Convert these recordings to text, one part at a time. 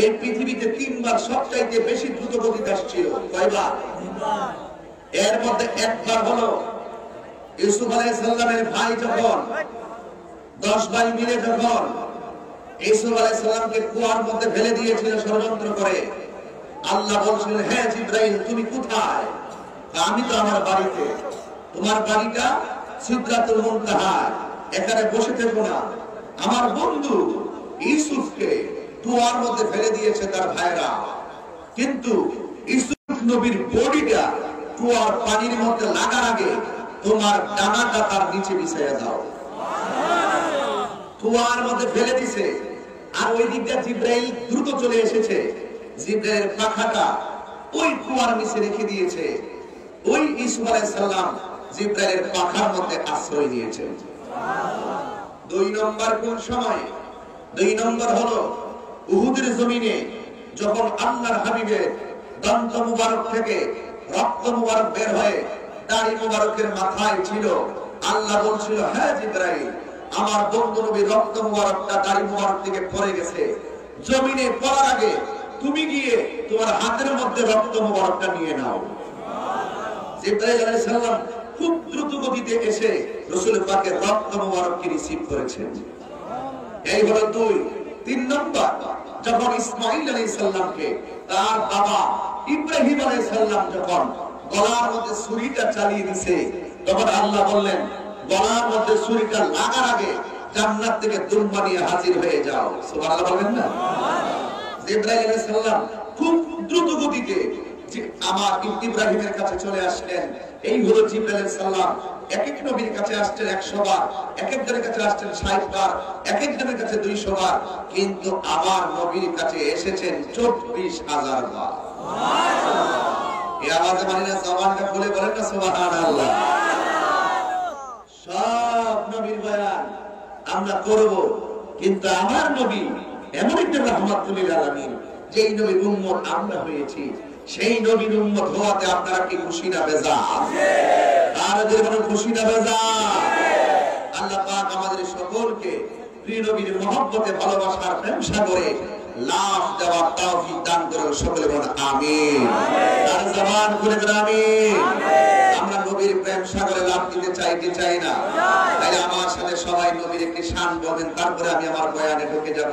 এই পৃথিবীতে তিনবার সবচাইতে বেশি দ্রুত গতিতে আসছিল। কয়বার? এর মধ্যে একবার ইউসুফ ভাই যখন, দশ ভাই মিলে যখন ইউসুফ কুয়ার মধ্যে ফেলে দিয়েছিল ষড়যন্ত্র করে, আল্লাহ বলছিলেন হ্যাঁ জিব্রাইল, তুমি কোথায়? আমি তো আমার বাড়িতে। তোমার বাড়িটা সিদ্ধাতুল মুনতাহা, এখানে বসে থেকো না। আমার বন্ধু ইউসুফকে কুয়ার মধ্যে ফেলে দিয়েছে তার ভাইরা। কিন্তু ইউসুফ নবীর বডিটা কুয়ার পানির মধ্যে লাগার আগে তোমার ডানাটা তার নিচে বিছাইয়া দাও। কুয়ার মধ্যে ফেলে দিছে। আর ওই দিকটা জিব্রাইল দ্রুত চলে এসেছে। জিব্রাইলের পাখাটা ওই কুয়ার নিচে রেখে দিয়েছে। ওই ইসু আলাইহিস সালাম জিব্রাইলের পাখার মধ্যে আশ্রয় নিয়েছেন দুই নম্বর কোন সময়? দুই নম্বর হলো উহুদের জমিনে যখন আল্লাহর হাবিবের দন্ত মুবারক থেকে রক্ত মুবারক বের হয়ে দাড়ি মুবারকের মাথায় ছিল, আল্লাহ বলছিল হ্যাঁ জিব্রাইল, আমার বন্ধু নবী রক্ত মুবারকটা দাড়ি মুবারক থেকে পড়ে গেছে। জমিনে পড়ার আগে তুমি গিয়ে তোমার হাতের মধ্যে রক্ত মুবারকটা নিয়ে নাও। জিব্রাইল আলাইহিস সালাম খুব দ্রুত গতিতে এসে রাসূল পাকের রক্ত মুবারককে রিসিভ করেছেন এই হলো দুই। তিন নম্বর যখন ইসমাইল আলাইহিস সালামকে তার বাবা ইব্রাহিম আলাইহিস সালাম যখন গলার মধ্যে ছুরিটা চালিয়ে দিছে তখন আল্লাহ বললেন গলার মধ্যে ছুরিটা লাগার আগে জান্নাত থেকে দুম্বা নিয়ে হাজির হয়ে যাও। সুবহানাল্লাহ বলবেন না? ইব্রাহিম আলাইহিস সালাম খুব দ্রুত গতিতে ইব্রাহিমের কাছে চলে আসলেন। এই হলো জিব্রাইল সালাম। এক এক নবীর কাছে আসছেন একশো বার এক একজনের কাছে আসছেন ষাট বার এক একজনের কাছে দুইশো বার। কিন্তু আমার নবীর কাছে এসেছেন চব্বিশ হাজার বার। সব নবীর বয়ান আমরা করব, কিন্তু আমার নবী এমন একটা রহমাতুল আলামিন, যেই নবীর উম্মত আমরা হয়েছি। সেই নবীর উম্মত হওয়াতে আপনারা কি খুশি না বেজা যে কোনো খুশি না বেজা আল্লাহ পাক আমাদের সকলকে প্রিয় নবীর মহব্বতে, ভালোবাসার প্রেম সাগরে লাভ দেওয়ার তৌফিক দান করুন সকলে বলুন, আমিন। আর জবান খুলে বলুন আমিন। আমরা নবীর প্রেম সাগরে লাভ দিতে চাই কি চাই না? তাই আমার সাথে সবাই নবীর একটি শান বলবেন, তারপরে আমি আমার বয়ানে ঢুকে যাব।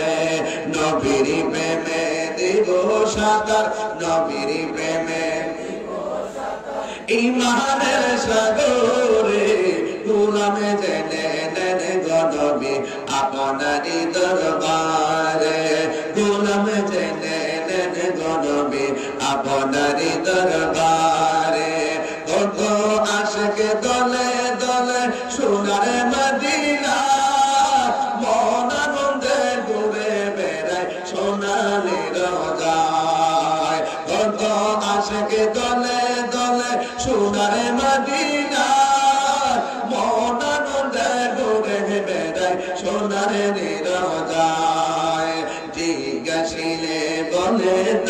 নবীর প্রেমে দেব সাগর, নবীর প্রেমে ইমানের সাগরে গুলামে জেনে নেন গনবি আপনারি দরবারে। গুলামে জেনে নেন গনবি আপনারি দরবারে।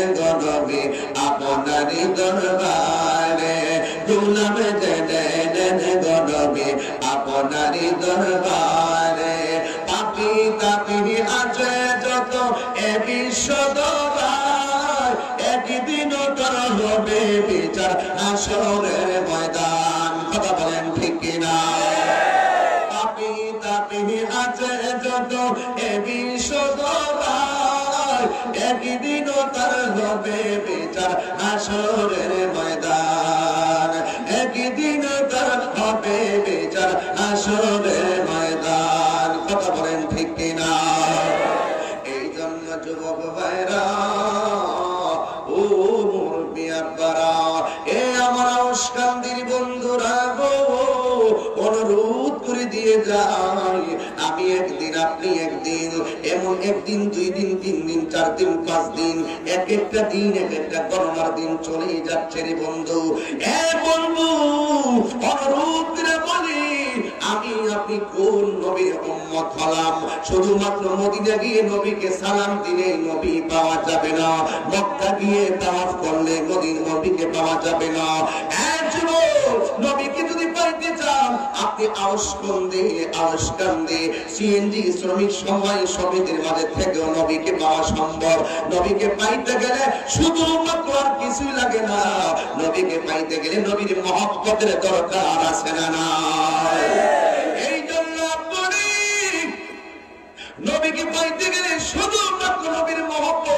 নেন গনবি আপনারি দরবারে গুলামে জেনে নেন গনবি আপনারি দরবারে। পাপি, তাপি আছে যত এ বিশ্ব দরবার। একদিন তোর হবে বিচার আসরের হবে বিচার আসরের ময়দান। একদিন দুই দিন, তিন দিন, চার দিন, পাঁচ দিন, এক একটা দিন, এক একটা গণনার দিন চলেই যাচ্ছে রে বন্ধু। আমি, আপনি কোন নবীর হলাম? শুধুমাত্র মদিনা গিয়ে নবীকে সালাম দিলে নবী পাওয়া যাবে না। মক্কা গিয়ে তাওয়াফ করলে মদিন নবীকে পাওয়া যাবে না। যুবক আপনি আউসকান্দে আউসকান্দে সিএনজি শ্রমিক সময় সমিতির মাঝে থেকেও নবীকে পাওয়া সম্ভব। নবীকে পাইতে গেলে শুধুমাত্র আর কিছুই লাগে না। নবীকে পাইতে গেলে নবীর মহব্বতের দরকার আছে না না। নবীকে পাইতে গেলে শুধুমাত্র নবীর মহব্বত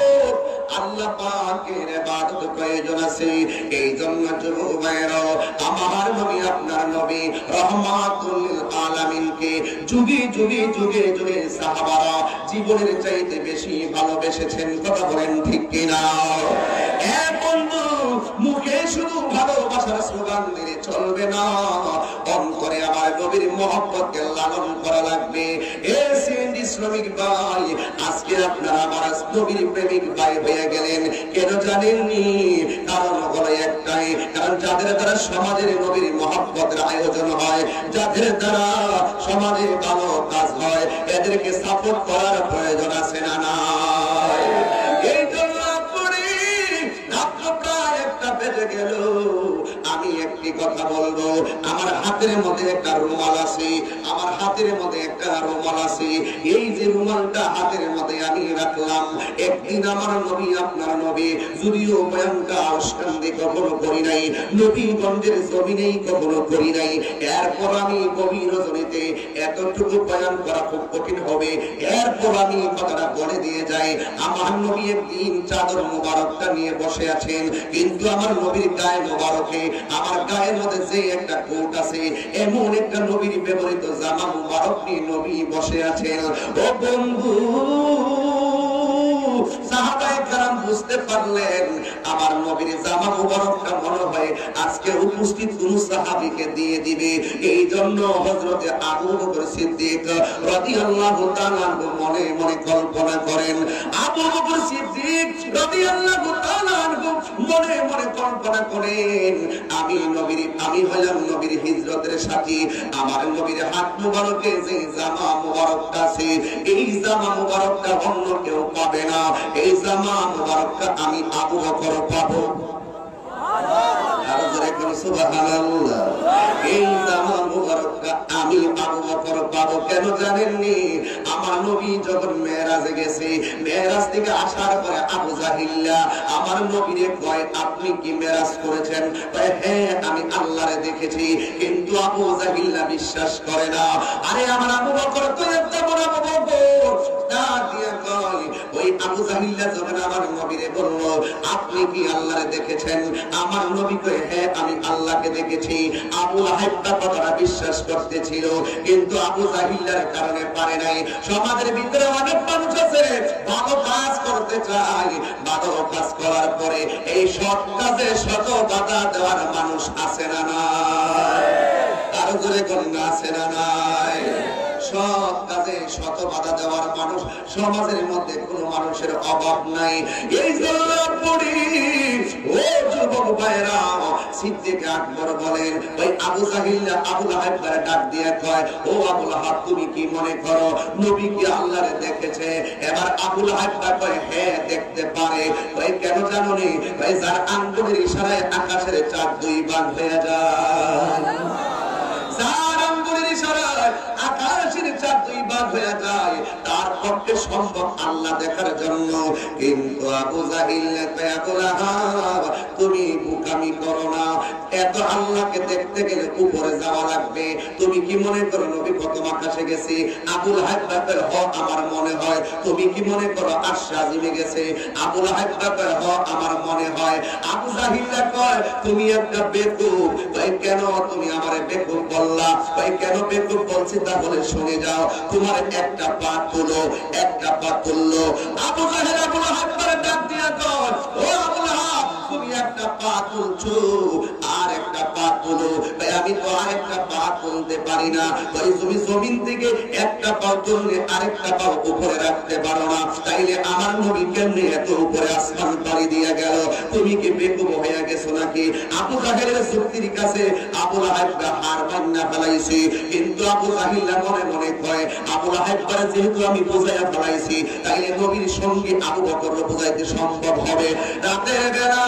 জীবনের চাইতে বেশি ভালোবেসেছেন। কথা বলেন ঠিক কিনা? মুখে শুধু ভালোবাসার স্লোগান দিলে চলবে না। অন্তরে আমার নবীর মহব্বতকে লালন করা লাগবে। এ সিএনডি শ্রমিক ভাই, আজকে আপনারা আমার নবীর প্রেমিক ভাই হয়ে গেলেন। কেন জানেননি? কারণ হলো একটাই। কারণ যাদের দ্বারা সমাজের নবীর মহাব্বতের আয়োজন হয়, যাদের দ্বারা সমাজের ভালো কাজ হয়, এদেরকে সাপোর্ট করার প্রয়োজন আছে না না কথা বলব। আমার হাতের মধ্যে একটা রুমাল আছে, আমার হাতের মধ্যে একটা রুমাল আছে। এই যে রুমালটা হাতের মধ্যে আমি রাখলাম, একদিন আমার নবী আপনার নবী, যদিও বয়ানটা অস্কান্দি কখনো করি নাই, নবীগঞ্জের জমিনেই কখনো করি নাই। এরপর আমি কবি রজনীতে এতটুকু বয়ান করা খুব কঠিন হবে। এরপর আমি কথাটা বলে দিয়ে যাই, আমার নবী একদিন চাদর মোবারকটা নিয়ে বসে আছেন, কিন্তু আমার নবীর গায়ে মোবারকে, আমার যে একটা কোট আছে, এমন একটা নবীর ব্যবহৃত জামা মোবারক নবী বসে আছেন। ও বন্ধু বুঝতে পারলেন, আমার নবীর জামা মুবারকটা মনে হয় আজকে উপস্থিত কোন সাহাবীকে দিয়ে দিবে। এই জন্য হযরতে আবু বকর সিদ্দিক রাদিয়াল্লাহু তাআলা মনে মনে কল্পনা করেন। আবু বকর সিদ্দিক রাদিয়াল্লাহু তাআলা মনে মনে কল্পনা করেন, আমি নবীর, আমি হলাম নবীর হিজরতের সাথী, আমার নবীর হাত মুবারকে যে জামা মুবারকটা আছে, এই জামা মুবারকটা অন্য কেউ পাবে না। এই জামা মুবারকটা আমি আবু বকর পাবো। আপনি কি মেরাজ করেছেন হ্যাঁ আমি আল্লাহরে দেখেছি কিন্তু আবু জাহিল্লা বিশ্বাস করে না আরে আমার আবু বকর তো আবু বকর ওই আবু জাহিল্লা যখন আমার নবীরে বলল আপনি কি আল্লাহরে দেখেছেন আমার নবী কয় হ্যাঁ আমি আল্লাহকে দেখেছি। আবু লাহাবটা কথাটা বিশ্বাস করতেছিল, কিন্তু আবু জাহিল্লার কারণে পারে নাই। সমাজের ভিতরে অনেক মানুষ আছে, ভালো কাজ করতে চায়, ভালো কাজ করার পরে এই সৎ কাজে শত বাধা দেওয়ার মানুষ আছে না নাই? আরও জোরে কন্যা আছে না নাই? সৎ কাজে শত বাধা দেওয়ার মানুষ সমাজের মধ্যে কোন মানুষের অভাব নাই। এই জন্য ও যুবক ভাইরা সিদ্দিক আকবর বলেন আবু আবু ডাক দিয়ে কয়, ও আবু লাহাব তুমি কি মনে করো, নবী কি দেখেছে? এবার আবু লাহাবটা কয় হ্যাঁ দেখতে পারে। ওই কেন জানো নি ওই যার আঙ্গুলের ইশারায় আকাশের চাঁদ দুই ভাগ হয়ে যায়। চাঁদ হয়ে যায়। পক্ষে সম্ভব আল্লাহ দেখার জন্য। কিন্তু আবু তুমি বুকামি করো না। এত আল্লাহকে দেখতে গেলে উপরে যাওয়া লাগবে। তুমি কি মনে করো, নবী প্রথম আকাশে গেছে? আবুল হাইবাতের হ আমার মনে হয়। তুমি কি মনে করো জিমে গেছে? আবুল হাইবাতের হ আমার মনে হয়। আবু জাহিল্লা কয়, তুমি একটা বেকুব। ভাই কেন তুমি আমারে বেকুব বললা? ভাই কেন বেকুব বলছি শুনে যাও। তোমার একটা পা তুলো। একটা পা তুললো আবু জাহেল আবুল হাইবাতের ডাক দিয়া কয় ও আবুল হাব তুমি একটা পা তুলছো আর একটা পা তুলো আমি তো আর একটা পা তুলতে পারি না। ভাই তুমি জমিন থেকে একটা পা তুললে আরেকটা পা উপরে রাখতে পারো না। তাইলে আমার নবী কেমনে এত উপরে আসমান পাড়ি দিয়া গেল? তুমি কি বেকুব হয়ে গেছো নাকি? আবু জাহেলের শক্তির কাছে আবু লাহাবকে হার মান্না ফেলাইছি। কিন্তু আবু জাহিল্লা মনে মনে কয়, আবু লাহাবকে যেহেতু আমি বোঝাইয়া ফেলাইছি, তাইলে নবীর সঙ্গে আবু বকর বোঝাইতে সম্ভব হবে। রাতের বেলা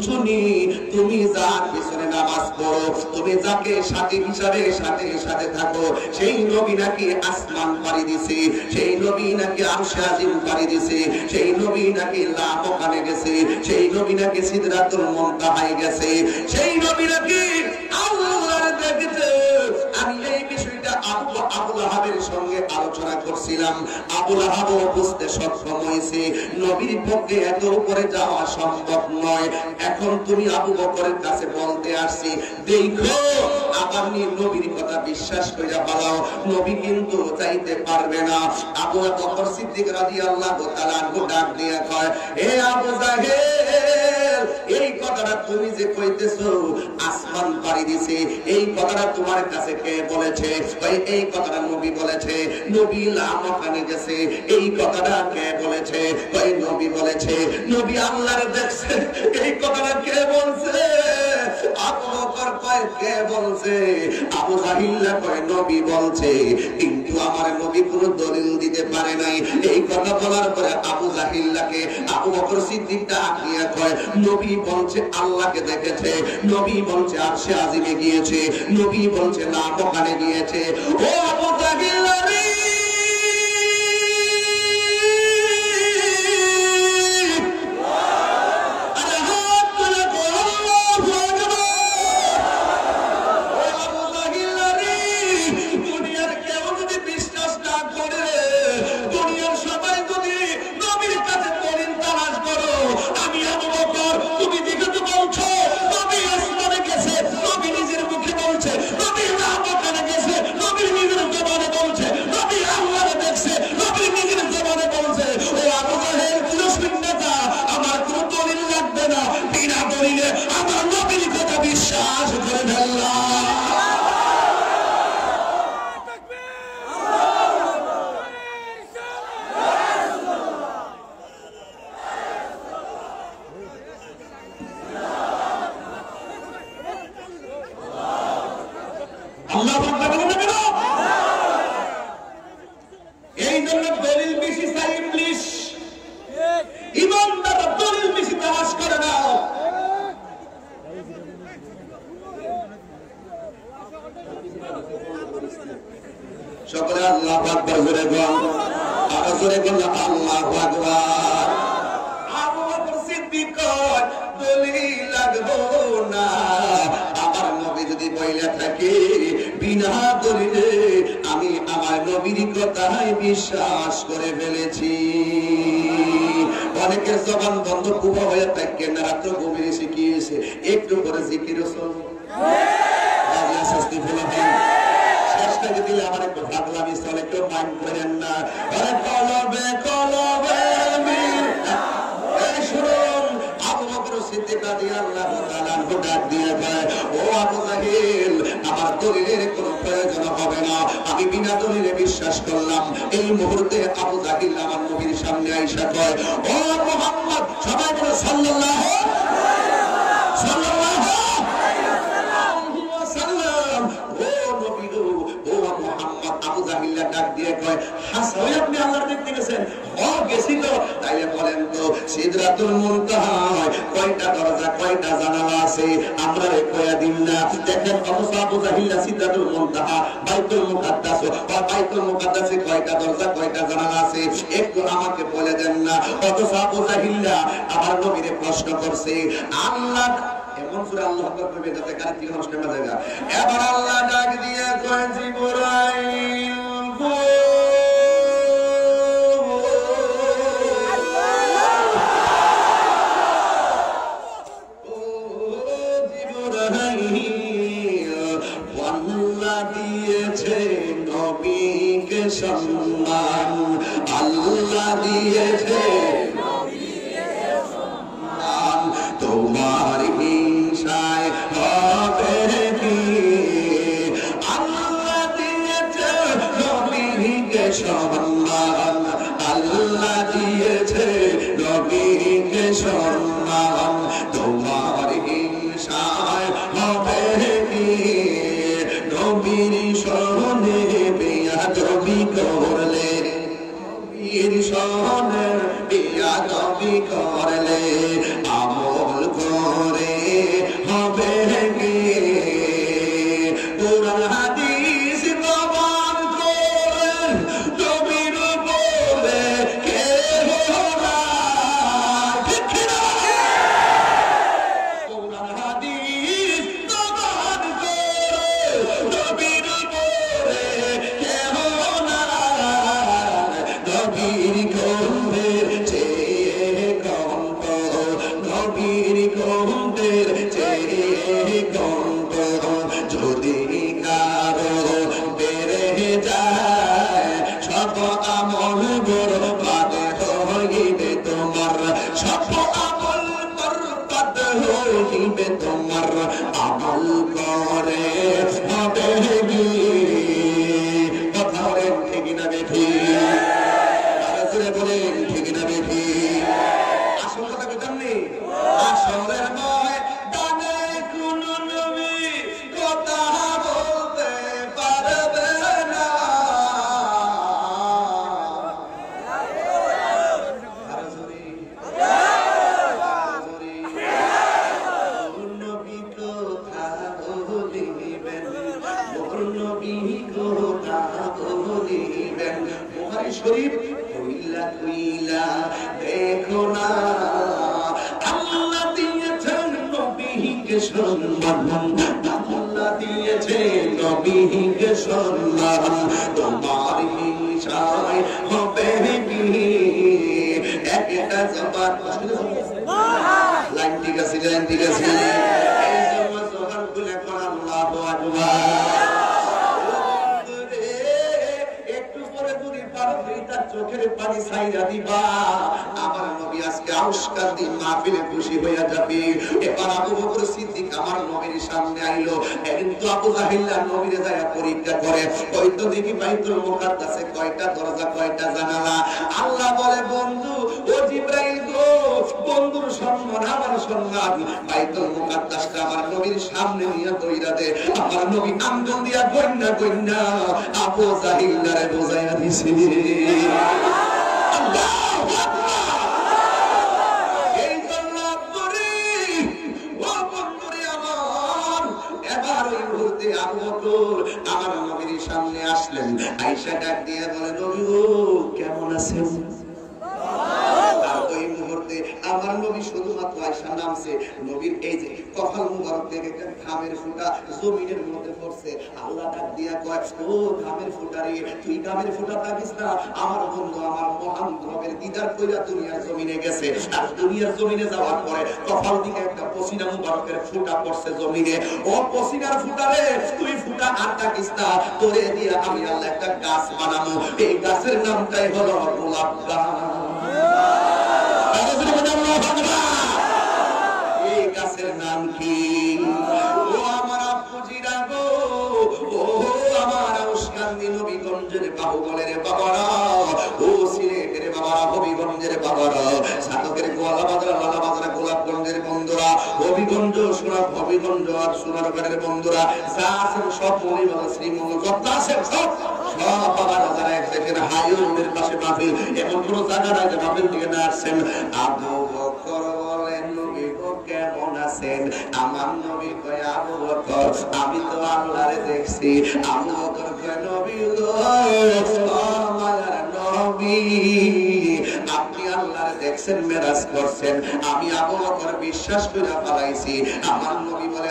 শুনছুনি তুমি যার পিছনে নামাজ পড়ো, তুমি যাকে সাথী হিসাবে সাথে সাথে থাকো, সেই নবী নাকি আসমান পাড়ি দিছে, সেই নবী নাকি আরশে আজিম পাড়ি দিছে, সেই নবী নাকি লাভ ওখানে গেছে, সেই নবী নাকি সিদরাতুল মুনতাহায় গেছে, সেই নবী নাকি কথা চাইতে পারবে না। আবু বকর সিদ্দিক রাদিয়াল্লাহু তাআলা ডাক দিয়ে কয় হে আবু এই কথাটা তুমি যে কইতেছো, আসমান পাড়ি দিছে। এই কথাটা তোমার কাছে কে বলেছে? এই কথাটা নবী বলেছে, নবী লামকানে গেছে। এই কথাটা কে বলেছে? কই নবী বলেছে, নবী আল্লাহর দেখছে। এই কথাটা কে বলছে? বকর কে বলছে? আবু জাহিল্লা কয়, নবী বলছে। কিন্তু আমার নবী কোনো দলিল দিতে পারে নাই। এই কথা বলার পরে আবু জাহিল্লাকে আবু বকর কয়, নবী বলছে, আল্লাহকে দেখেছে। নবী বলছে আরশে আজিমে গিয়েছে। নবী বলছে, না, দোকানে গিয়েছে। ও আবু জাহিল্লা রে! আছে, আমরা কয়া দিন না। দেখেন অবশ্য আবু জাহিল্লা মুনতাহা, বাইতুল মুকাদ্দাস। বা বাইতুল মুকাদ্দাসে কয়টা দরজা, কয়টা জানালা আছে? একটু আমাকে বলে দেন না। অথচ আবু জাহিল্লা আমার নবীরে প্রশ্ন করছে, আল্লাহ এমন সুরে আল্লাহ করবে যাতে গাড়ি থেকে মানুষ নেমে যায় না। এবার আল্লাহ ডাক দিয়ে কয়, জিবরাইল যায় খুশি হইয়া যাবে। এবার আবু বকর সিদ্দিক আমার নবীর সামনে আইলো। কিন্তু আবু জাহিল্লা নবীরে যায় পরীক্ষা করে। ওই তো দেখি বাইতুল মুকাদ্দাসে কয়টা দরজা, কয়টা জানালা। আল্লাহ বলে, বন্ধু, ও জিব্রাইল গো, বন্ধুর সম্মান, আমার সম্মান। বাইতুল মুকাদ্দাসটা আমার নবীর সামনে নিয়ে দইরা দে। আমার নবী আঙ্গুল দিয়া গন্যা গন্যা আবু জাহিল্লারে বোঝাইয়া দিছে। আয়েশা ডাক দিয়ে বলে নবী গো কেমন আছেন? আর ওই মুহূর্তে আমার নবী শুধুমাত্র আয়সা নামছে নবীর এই যে কপাল মুবারক থেকে ঘামের ফোঁটা জমিনের মধ্যে পড়ছে। আল্লাহ দিয়া কয়, ও ঘামের ফোঁটা রে, তুই ঘামের ফোঁটা থাকিস না। আমার বন্ধু আমার মহান দিদার কইরা দুনিয়ার জমিনে গেছে। আর দুনিয়ার জমিনে যাওয়ার পরে দিকে একটা পসিনা মুবারকের ফোঁটা পড়ছে জমিনে। ও পসিনার ফোঁটা রে, তুই ফোঁটা আর থাকিস না। তোরে আমি আল্লাহ একটা গাছ বানাবো। এই গাছের নামটাই হলো গোলাপ গাছ ভূগোলের বাবারা ও সিলেটের বাবারা হবিগঞ্জের বাবারা সাতকের গোয়ালা বাজার, লালা বাজার, গোলাপগঞ্জের বন্ধুরা, হবিগঞ্জ সোনা হবিগঞ্জ আর সোনারগাঁড়ের বন্ধুরা, যা আছেন সব মনিবালা শ্রীমঙ্গল কর্তা আছেন সব সব বাবারা যারা এক দেখেন না আসছেন। আদৌ বকর আমি তো আল্লাহরে দেখছি। আপনি আল্লাহরে দেখছেন, মেরাজ করছেন। আমি বিশ্বাস করে ফেলাইছি আমার নবী বলে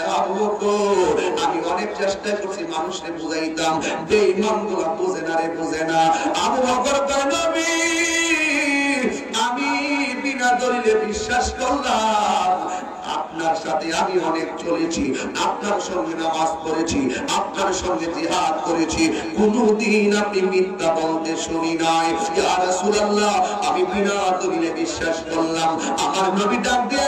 আমি অনেক চেষ্টা করছি মানুষকে বুঝাইতাম। বেঈমানগুলো বুঝে না রে, বুঝে না। আবু বকর কয়, নবী বিনা দলিলে বিশ্বাস করলাম। আপনার সাথে আমি অনেক চলেছি, আপনার সঙ্গে নামাজ পড়েছি, আপনার সঙ্গে জিহাদ করেছি। কোনদিন আপনি মিথ্যা বলতে শুনি নাই। ইয়া রাসূলুল্লাহ, আমি বিনা দলিলে বিশ্বাস করলাম। আমার নবী ডাক দিয়ে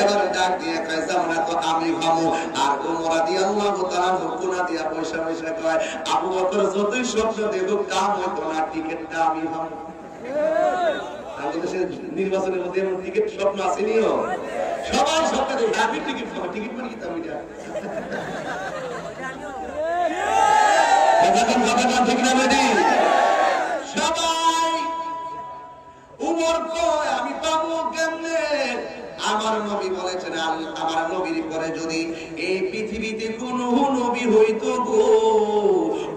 এবারে ডাক দিয়ে কয় জামানা তো আমি আর উমরা দিয়ে আল্লাহ হুকুনা দিয়া পয়সা পয়সা কয়, আবু বকর, যতই হইতো না আমি নির্বাচনের মধ্যে এমন টিকিট স্বপ্ন স্বপ্ন দেখে, আমি টিকিট পাবো, টিকিট মানে কি আমি পাবো কেমনে? আমার নবী বলেছেন আমার নবীর পরে যদি এই পৃথিবীতে কোন নবী হইতো গো,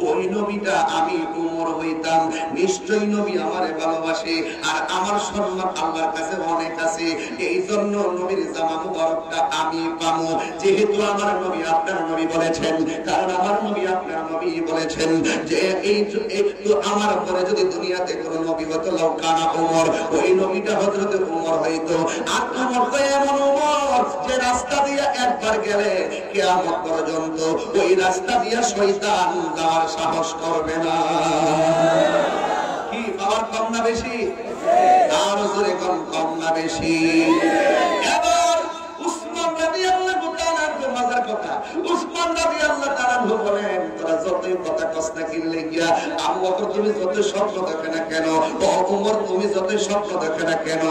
ওই নবীটা আমি উমর হইতাম। নিশ্চয়ই নবী আমারে ভালোবাসে আর আমার সম্মান আল্লাহর কাছে অনেক আছে। এই জন্য নবীর জামা মুবারকটা আমি পাবো। যেহেতু আমার নবী আপনার নবী বলেছেন, কারণ আমার নবী আপনার নবী বলেছেন যে এই একটু আমার পরে যদি দুনিয়াতে কোনো নবী হতো লৌকানা উমর, ওই নবীটা হজরতে উমর হইতো। আর উমর তো এমন উমর যে রাস্তা দিয়ে একবার গেলে কেয়ামত পর্যন্ত ওই রাস্তা দিয়ে শয়তান যাওয়ার সাহস করবে না। কি পাওয়ার কম না বেশি? আর জোরে কম কম না বেশি। তোরা তুমি যত স্বপ্ন দেখে না কেন কেন,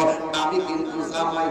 আমি কিন্তু জামাই।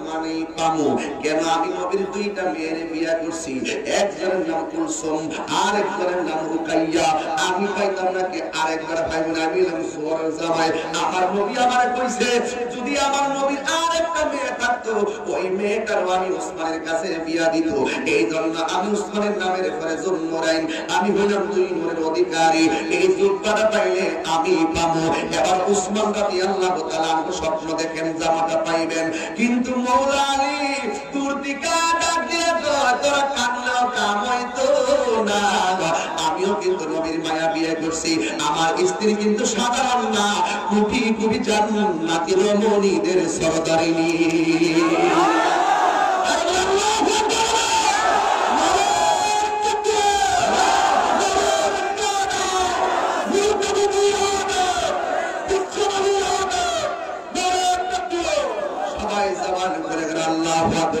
কেন আমি নবীর দুইটা মেয়ের বিয়া করছি? নাম আর একজনের নাম রুকাইয়া। আমি পাইতাম নাকি আরেকবার আমি জামাই। আমার নবী কইছে, যদি আমার নবীর আর একটা মেয়ে থাকতো, ওই মেয়েটারও আমি ওসমানের কাছে বিয়া দিত। এই জন্য আমি ওসমানের নামের পরে জন্মরাইন আমি হইলাম দুই অধিকারী। এই পাইলে আমি পাবো এবার উসমান রাদি আল্লাহ তাআলা স্বপ্ন দেখেন, জামাটা পাইবেন। কিন্তু মৌলা আলী আমিও কিন্তু নবীর মায়া বিয়ে করছি। আমার স্ত্রী কিন্তু সাধারণ না কোটি কোটি জান্নাতি রমণীদের সরদারিনী সবাই জবান করে গেল আল্লাহ আকবার এ বন্ধুরি ও যুবকের যুবক ভাইরা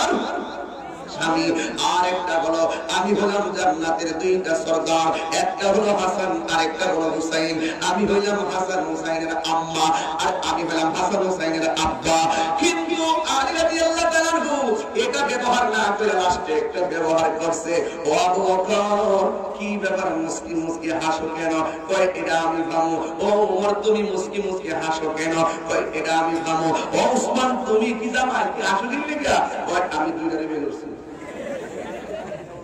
স্বামী আর হলো, আমি হলাম জান্নাতের দুইটা সর্দার, একটা হলো হাসান আর হলো হুসাইন। আমি হইলাম হাসান হুসাইনের আম্মা, আর আমি হলাম হাসান হুসাইনের আব্বা। কিন্তু আলী রাদিয়াল্লাহু তাআলা এটা ব্যবহার না করে লাস্টে একটা ব্যবহার করছে। ও আবু বকর, কি ব্যাপার মুসকি মুসকি হাসো কেন? কয়, এটা আমি ভামু। ও ওমর, তুমি মুসকি মুসকি হাসো কেন? কয়, এটা আমি ভামু। ও উসমান, তুমি কি জামাই? কি হাসো দিলি কি কয়, আমি দুইটারে বের করছি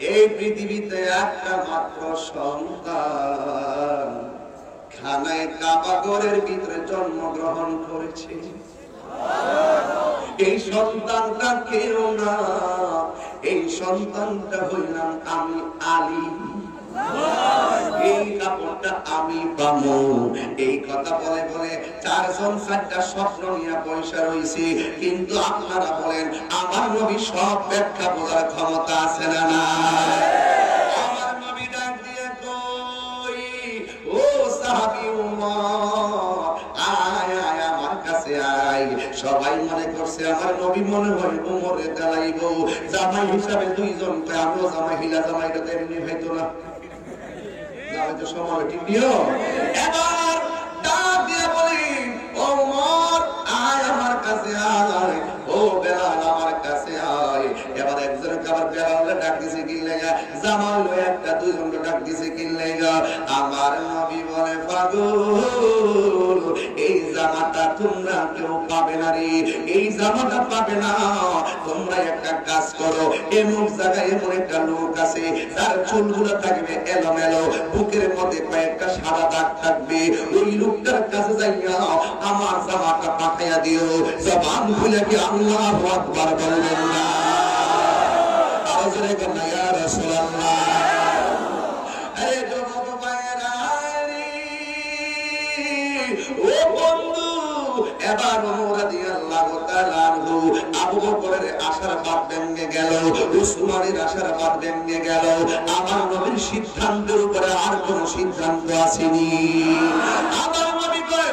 এই পৃথিবীতে একটা মাত্র সন্তান। খানায় কাপাগরের ভিতরে জন্মগ্রহণ করেছে। এই সন্তানটা কেউ না। এই সন্তানটা হইলাম আমি আলী। এই কাপড়টা আমি এই কথা বলে বলে চারজন স্বপ্ন নিয়ে পয়সা রয়েছে কিন্তু আপনারা বলেন, আমার নবী সব ব্যাখ্যা বলার ক্ষমতা আছে না না সবাই মনে করছে, আমার নবী মনে হয় উমরে দেলাইব। জামাই হিসাবে দুইজন জামাই, হিলা জামাইটা তো এমনি হইতো না। সময় ঠিক এবার ডাক দিয়ে বলি ও উমর আয় আমার কাছে আয়, ও বেলাল আমার কাছে আয়। এবার একজন আবার বেলাল ডাক দিছে, কি লাগা? জামাল একটা দুইজন ডাক দিছে, কি লাগা? আমার নবী বলে, পাগল, এই জামাটা তোমরা কেউ পাবে না রে, এই জামাটা পাবে না। তোমরা একটা কাজ করো এমন জায়গায় এমন একটা লোক আছে, তার চুলগুলো থাকবে এলোমেলো, বুকের মধ্যে কয়েকটা সাদা দাগ থাকবে। ওই লোকটার কাছে যাইয়া আমার জামাটা পাঠাইয়া দিও। জবান খুলে কি আল্লাহ আকবার বলবেন না? আরও জোরে কন্যা ইয়া রাসূলুল্লাহ। আরে যুবক ভাইয়েরা ও বন্ধু, এবার আশার বাদ ভেঙে গেল, উসমানের আমার নবীর সিদ্ধান্তের উপরে আর কোন সিদ্ধান্ত আসেনি। আমার নবী কয়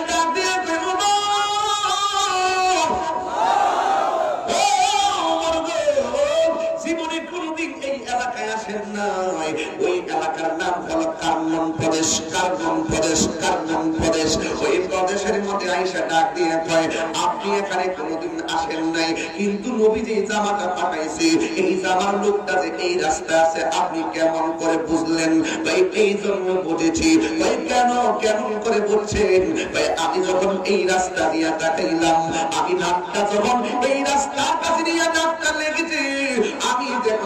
প্রদেশ কার্মন প্রদেশ কার্মন প্রদেশ। ওই প্রদেশের মধ্যে আইসা ডাক দিয়ে কয়, আপনি এখানে কোনদিন আসেন নাই। কিন্তু নবী যে জামাটা পাঠাইছে। এই জামার লোকটা যে এই রাস্তা আছে, আপনি কেমন করে বুঝলেন? ভাই, এই জন্য বুঝেছি। ভাই, কেন, কেমন করে বলছেন ভাই, আমি যখন এই রাস্তা দিয়ে তাকাইলাম আমি নাকটা যখন এই রাস্তার কাছে নিয়ে নাকটা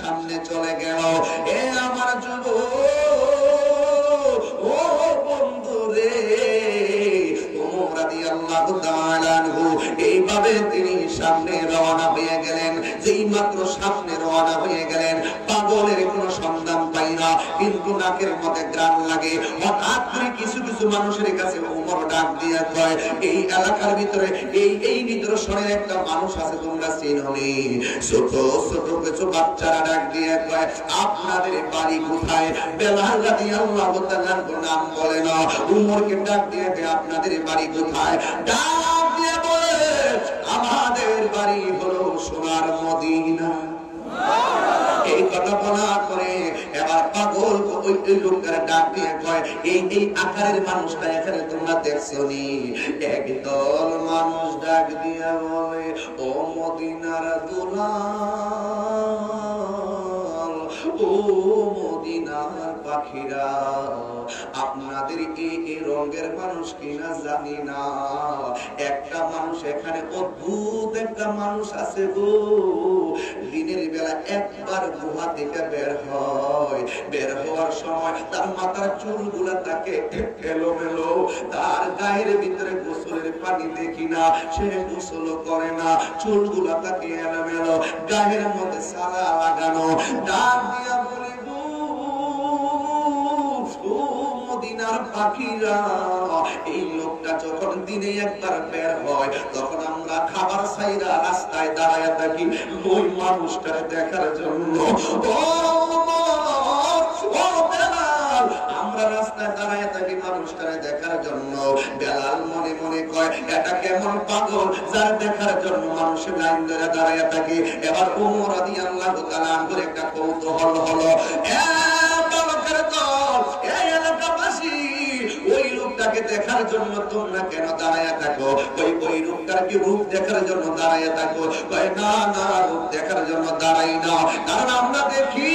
সামনে চলে গেল। এ আমার যুব, ও বন্ধু রে এইভাবে তিনি সামনে রওনা হয়ে গেলেন। যেই মাত্র সামনে রওনা হয়ে গেলেন পাগলের কোনো সন্ধান পাই না। কিন্তু নাকের মধ্যে গ্রান লাগে। হঠাৎ করে কিছু কিছু মানুষের কাছে উমর ডাক দিয়ে কয়, এই এলাকার ভিতরে এই এই নিদর্শনের একটা মানুষ আছে, তোমরা চিননি ছোট ছোট কিছু বাচ্চারা ডাক দিয়ে কয়, আপনাদের বাড়ি কোথায়? বেলাল রাদিয়াল্লাহু তাআলার নাম বলে না। উমরকে ডাক দিয়ে আপনাদের বাড়ি কোথায়? ডাক দিয়ে বলে আমাদের বলা করে, এবার পাগল ওই ডাক দিয়ে কয়, এই এই আকারের মানুষটা এখানে তোমরা দেখছ নি একদল মানুষ ডাক দিয়ে বলে, ও মদিনার দুলাল, ও মদিনার পাখিরা আপনাদের এই এই রঙের মানুষ কিনা জানি না। একটা মানুষ এখানে অদ্ভুত একটা মানুষ আছে গো। দিনের বেলা একবার গুহা থেকে বের হয়। বের হওয়ার সময় তার মাথার চুলগুলা তাকে এলোমেলো। তার গায়ের ভিতরে গোসলের পানি দেখি না, সে গোসল করে না। চুলগুলা তাকে এলোমেলো। গায়ের মধ্যে সারা লাগানো। ডাক দিয়া বলে মদিনার পাখিরা, এই লোকটা যখন দিনে একবার বের হয়, তখন আমরা খাবার সাইরা রাস্তায় দাঁড়ায় থাকি ওই মানুষটারে দেখার জন্য। আমরা রাস্তায় দাঁড়ায় থাকি মানুষটারে দেখার জন্য। বেলাল মনে মনে কয়, এটা কেমন পাগল যার দেখার জন্য মানুষের লাইন ধরে দাঁড়ায় থাকে? এবার উমর রাদিয়াল্লাহু তাআলা আনহুর একটা কৌতূহল হলো এ বালকের দল লোকটাকে দেখার জন্য তোমরা কেন দাঁড়ায় থাকো? ওই ওই লোকটার কি রূপ দেখার জন্য দাঁড়ায় থাকো? না না, রূপ দেখার জন্য দাঁড়াই না। কারণ আমরা দেখি,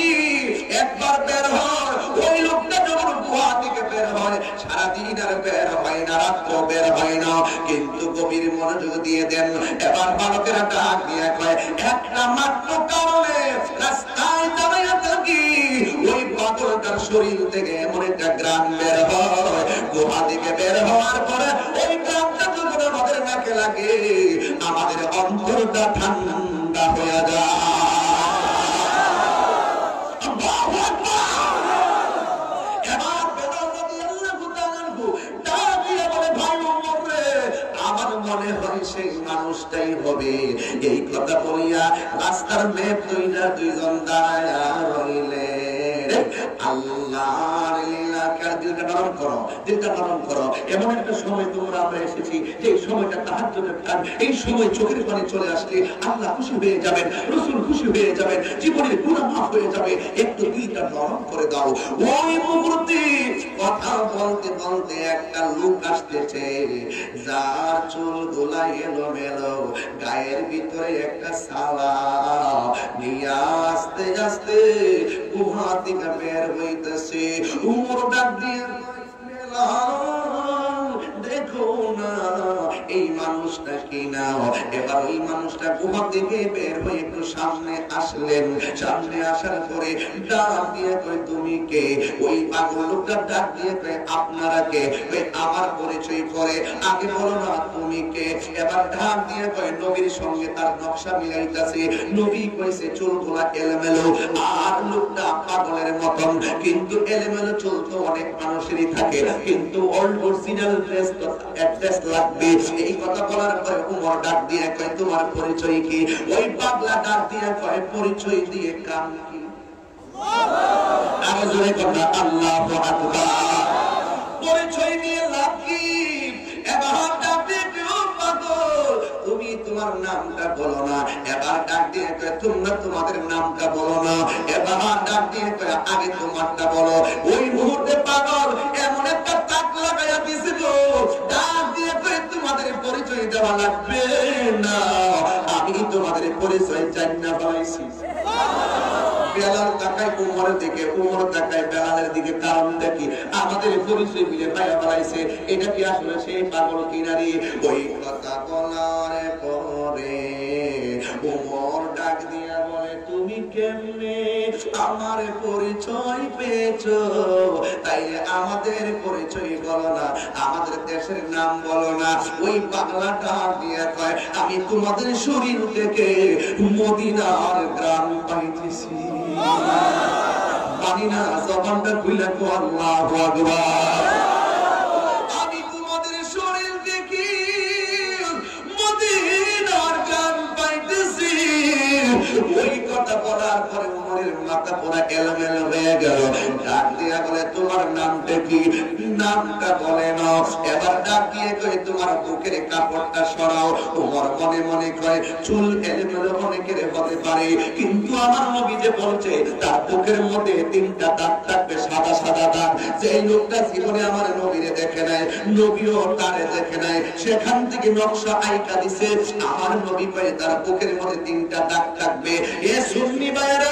একবার বের হয়, ওই লোকটা যখন গুহা থেকে বের হয়, সারাদিন আর বের হয় না রাত্র বের হয় না। কিন্তু গভীর মনোযোগ দিয়ে দেন। এবার বালকেরা ডাক দিয়ে কয়, একটা মাত্র কারণে রাস্তায় দাঁড়াইয়া থাকি। ওই পাগলটার শরীর থেকে এমন একটা গ্রাম বের হয় থেকে বের হওয়ার পরে ওই গ্রামটা যখন আমাদের নাকে লাগে। আমাদের অন্তরটা ঠান্ডা হয়ে যায়। আল্লাহু আকবার! এবার বেলাল রাদিয়াল্লাহু তাআলা আনহু ডাক দিয়ে বলে, "ভাই ওমর রে, আমার মনে মানুষটাই হবে। এই কথা বলিয়া রাস্তার মেয়ে দুইটা দুইজন দাঁড়ায়া রইলেন। দিলটা নরম করো দিলটা নরম করো, এমন একটা সময় তোমরা, আমরা এসেছি, যে এই সময়টা তাহাজ্জুদের টাইম এই সময় চোখের পানি চলে আসলে আল্লাহ খুশি হয়ে যাবেন, রসুল খুশি হয়ে যাবেন, জীবনের গুনাহ মাফ হয়ে যাবে, একটু দিলটা নরম করে দাও। ওই মুহূর্তে কথা বলতে বলতে একটা লোক আসতেছে, যার চুল গোলা এলো মেলো গায়ের ভিতরে একটা সালা। নিয়ে আস্তে আস্তে গুহা থেকে বের হইতেছে। উমর ডাক দিয়ে দেখো না এই মানুষটা কি না এবার ওই মানুষটা গুহা থেকে বের হয়ে একটু সামনে আসলেন। সামনে আসার পরে ডাক দিয়ে কই তুমি কে? ওই পাগল লোকটা ডাক দিয়ে কই আপনারা কে? ওই আমার পরিচয় করে আগে বলো না, তুমি কে? এবার ডাক দিয়ে কয়, নবীর সঙ্গে তার নকশা মিলাইতাছে। নবী কইছে চুলগুলা এলোমেলো। আর লোকটা পাগলের মতন। কিন্তু এলোমেলো চুল তো অনেক মানুষেরই থাকে। কিন্তু অরিজিনাল ড্রেস তো লাগবে এই কথা বলার পরে উমর ডাক দিয়ে কয়, তোমার পরিচয় কি? ওই পাগলা ডাক দিয়ে কয়, পরিচয় দিয়ে কি আরও জোরে কথা আল্লাহু পরিচয় লাভ কি? তুমি তোমার নামটা বলো না। এবার ডাক দিয়ে তোমরা তোমাদের নামটা বলো না। এবার ডাক দিয়ে আগে তোমারটা বলো। ওই মুহূর্তে পাগল এমন একটা দেওয়া লাগবে না। আমি তোমাদের পরিচয় চাই না উমরের দিকে কারণ দেখি। আমাদের পরিচয় মিলে পায়া বাড়াইছে এটা কি আসলে সেই পাগল কিনারি? ওই কথা বলার পরে কেমনে? আমার পরিচয় পেয়েছ। তাই আমাদের পরিচয় বলো না, আমাদের দেশের নাম বলো না। ওই বাংলাটা দিয়ে কয়, আমি তোমাদের শরীর থেকে মদিনার গ্রাম পাইতেছি। জানি না জবানটা খুলে আল্লাহু আকবার। বলার পরে কিন্তু আমার নবী যে বলছে, তার বুকের মধ্যে তিনটা দাগ থাকবে, সাদা সাদা দাগ। যে লোকটা জীবনে আমার নবীরে দেখে নাই, নবীও তারে দেখে নাই, সেখান থেকে নকশা আইকা দিছে। আমার নবী কয়ে, তার বুকের মধ্যে তিনটা দাগ থাকবে। এ সুন্নি ভাইরা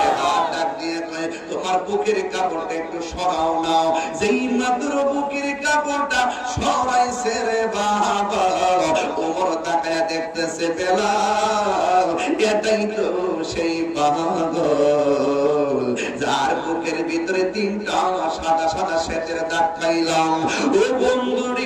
তোমার বুকের কাপড়টা একটু সরাও নাও। যেই মাত্র বুকের কাপড়টা সরাই সেরে বাবা। ওমর তাকায় দেখতেছে বেলাল, এটাই তো সেই পাগল। যার বুকের ভিতরে তিনটা সাদা সাদা সেচের দাগ খাইলাম ও বন্ধুরি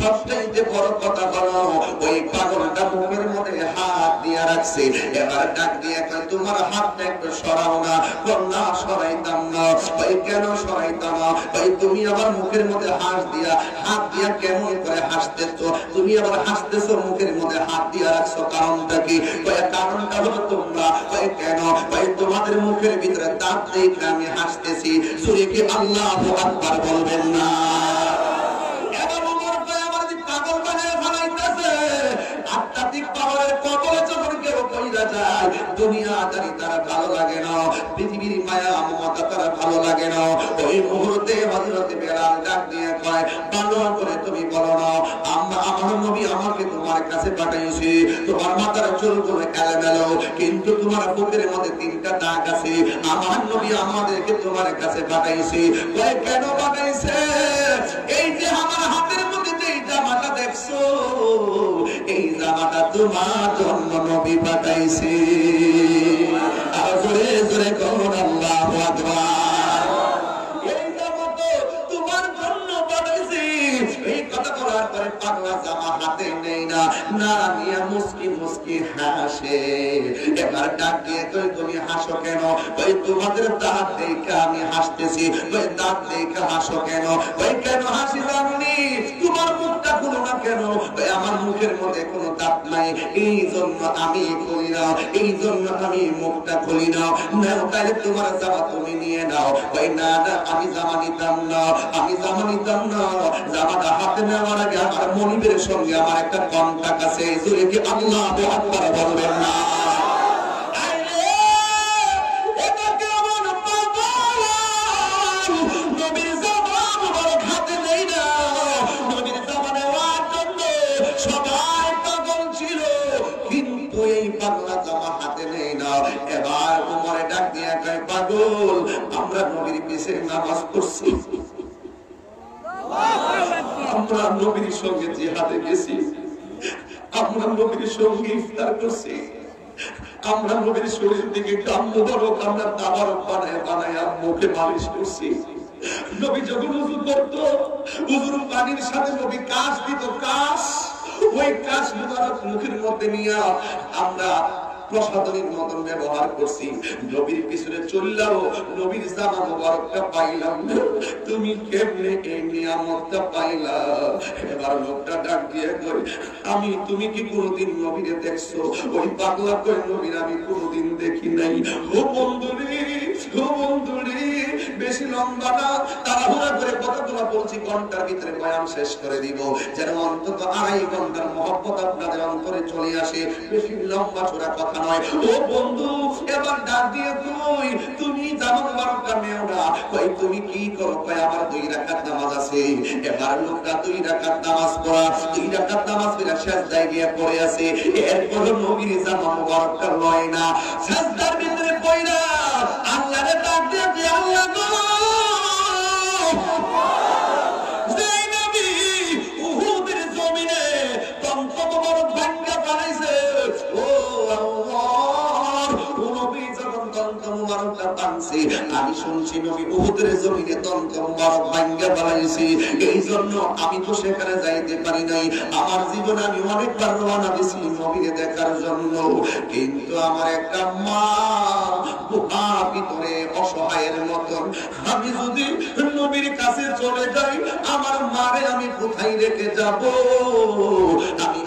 সবচাইতে বড় কথা হলো, ওই পাগলটা মুখের মধ্যে হাত দিয়ে রাখছে। এবার ডাক দিয়ে কয়, তোমার হাতটা একটু সরাও না কন্যা সরাইতাম না। ভাই কেন সরাইতাম না? ভাই তুমি আবার মুখের মধ্যে হাস দিয়া, হাত দিয়া কেমন করে হাসতেছো? তুমি আবার হাসতেছো, মুখের মধ্যে হাত দিয়া রাখছো, কারণটা কি? ভাই কারণটা হলো তোমরা। ভাই কেন? ভাই তোমাদের মুখের ভিতরে দাঁত দেখে আমি হাসতেছি। সুরে কি আল্লাহ আকবার বলবেন না? আধ্যাত্মিক পাওয়ারের কবলে যখন কেউ পইরা যায়, দুনিয়াদারি তার ভালো লাগে না। পৃথিবীর মায়া মমতা তার ভালো লাগে না। ওই মুহূর্তে হযরত বেলাল ডাক দিয়ে কয়, ভালো করে তুমি বলো না, আমরা আমার নবী আমাকে তোমার কাছে পাঠাইছে। তোমার মাথার চুলগুলো এলোমেলো, কিন্তু তোমার বুকের মধ্যে তিনটা দাগ আছে। আমার নবী আমাদেরকে তোমার কাছে পাঠাইছে। কয়, কেন পাঠাইছে? এই যে আমার হাতের মধ্যে জামাটা দেখছ? এই জামাটা তোমার জন্য নবী পাঠাইছে। আর জোরে জোরে করুন আল্লাহ আকবার। না। না আমি হাসতেছি। ওই দাঁত হাসো কেন? ওই কেন হাসি জানি তোমার মুখটা খুলো না কেন? আমার মুখের মধ্যে কোনো দাঁত নাই। এই জন্য আমি খুলি না। এই জন্য আমি মুখটা খুলি না। নাও তাহলে তোমার জামা তুমি নিয়ে নাও, ওই না না আমি জামা নিতাম না আমি জামা নিতাম না জামাটা হাতে নেওয়ার আগে আমার মনিবের সঙ্গে আমার একটা কন্টাক্ট আছে জুড়ে কি আল্লাহ বলবেন না? পিছে নামাজ পড়ছি। আমরা নবীর সঙ্গে জিহাদে গেছি। আমরা নবীর সঙ্গে ইফতার করছি। আমরা নবীর শরীর মুবারক আমরা বানায় বানায় মুখে মালিশ করছি। নবী যখন উজু করত, উজুর পানির সাথে নবী কাশ দিত কাশ ওই কাশ মুখের মধ্যে নিয়ে আমরা প্রসাদনীর মতন ব্যবহার করছি। নবীর পিছনে চললাম, নবীর জামা মোবারকটা পাইলাম। তুমি কেমনে এই নিয়ামতটা পাইলা? এবার লোকটা ডাক দিয়ে কই আমি, তুমি কি কোনোদিন নবীরে দেখছ? ওই পাগলা কই নবীর আমি কোনোদিন দেখি নাই। ও বন্ধুরে ও বন্ধুরে, বেশি লম্বা না, তাড়াহুড়া করে কতগুলো বলছি, ঘণ্টার ভিতরে বয়ান শেষ করে দিব। যেন অন্তত আড়াই ঘণ্টার মহব্বত আপনাদের অন্তরে চলে আসে। বেশি লম্বা চোরা কথা তুমি কি করো? কই, আমার আছে। এবার লোকটা দুই রাকাত নামাজ পড়া, দুই রাকাত নামাজ পড়া, সাজদায় গিয়ে পড়ে আছে। এরপর নবীর জামা মুবারকটা লয় না। সাজদার উহুদের জমিনে মুবারক ভাঙ্গা বানাইছে। এই জন্য আমি তো সেখানে যাইতে পারি নাই। আমার জীবনে আমি অনেকবার রওনা দিছি নবীকে দেখার জন্য। কিন্তু আমার একটা মা গুহার ভিতরে অসহায়ের মতন। আমি যদি নবীর কাছে চলে যাই, আমার মারে আমি কোথায় রেখে যাব? আমি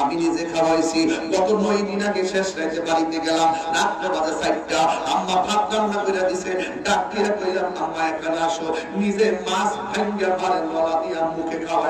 আমি পুরো নিজে খাওয়াইছি। গত নয় দিন আগে শেষ রাইতে বাড়িতে গেলাম। রাত্রে বাজে চারটা। আম্মা ভাত রান্না করে দিছে। ডাক কইলাম, আম্মা, এখানে আসো। নিজে মাছ ভাঙ্গা গলা দিয়ে আম্মুকে খাওয়াই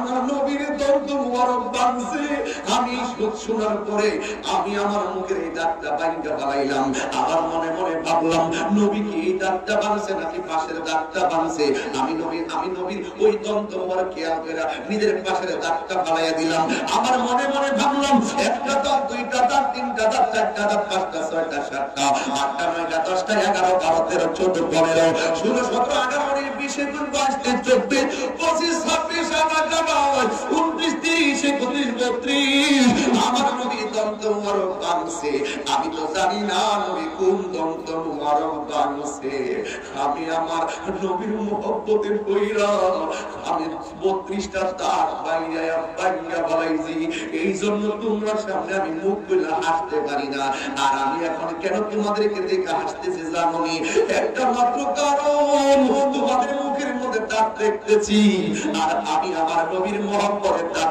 আমার মনে মনে ভাবলাম একটা দাঁত দুইটা দাঁত তিনটা দাঁত চারটা দাঁত পাঁচটা, ছয়টা, সাতটা, আটটা, নয়টা, দশটা, এগারো, বারো, তেরো, চোদ্দ, পনেরো, ষোলো, সতেরো, আঠারো বিশ, একুশ, বাইশ চব্বিশ, পঁচিশ, ছাব্বিশ আঠাশ আঠাশ একত্রিশ বত্রিশ আমার নবী দন্ত মুবারক বানছে আমি তো জানি না নবী কোন দন্ত মুবারক বানছে আমি আমার নবীর মোহব্বতের কইরা আমি বত্রিশটা তার বাইরে, বাইরা বানাইছি এই জন্য তোমরা সামনে আমি মুখ খুলে হাসতে পারি না। আর আমি এখন কেন তোমাদেরকে দেখে হাসতেছি জানো? একটা মাত্র কারণ, তোমাদের মুখের মধ্যে দাঁত দেখতেছি। আর আমি আমার নবীর মহব্বতের দাঁত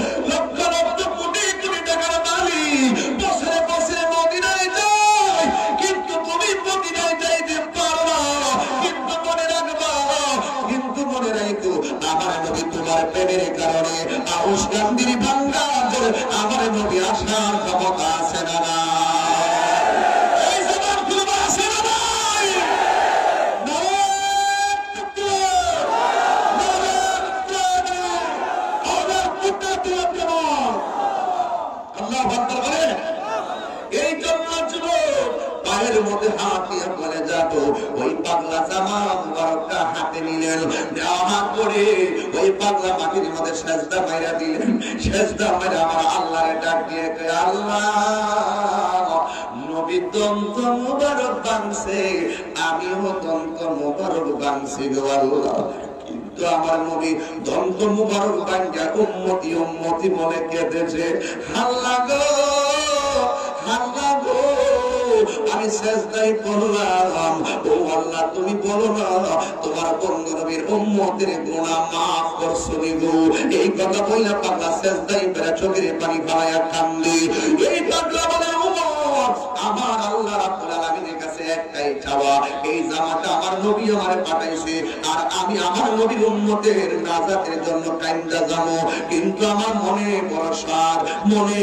আউসকান্দির ভাঙ্গা আমার নবী আসার ক্ষমতা আছে না না এই জবাব খুলবা আছে না নাই? আল্লাহ ভাগ্য বলে এই জন্য যুবক পায়ের মধ্যে হাত দিয়ে বলে যাব ওই পাগলা জামা মুবারকটা হাতে নিলেন হাত করে ওই পাগলা মাটির মধ্যে সেজদা মাইরা দিলেন। সেজদা মাইরা আমার ডাক দিয়ে আল্লাহ আমিও দন্ত মুবারক আল্লাহ। কিন্তু আমার নবী দন্ত মুবারক বাঙ্গা উম্মতি বলে কেঁদেছে। হাল্লা গো আমি শেষদাই করলাম ও আল্লাহ, তুমি বলো না, তোমার বন্ধু নবীর উম্মতের গুণা মাফ করছ এই কথা বইলা পাগলা শেষদাই বেড়া চোখের পানি ভাইয়া কান্দি। এই পাগলা বলে উমর আমার আল্লাহ রাব্বুল আলামিনের কাছে একটাই চাওয়া এই জামাটা আমার নবী পাঠাইছে। আর আমি আমার নবীর উন্মতের নাজাতের জন্য কাইন্দা যাব কিন্তু আমার মনে মনে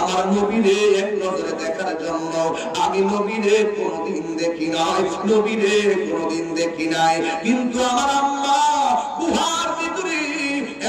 আমার নবীরে এক নজরে দেখার জন্য আমি নবীরে কোনোদিন দেখি নাই, নবীরে কোনোদিন দেখি নাই। কিন্তু আমার আম্মা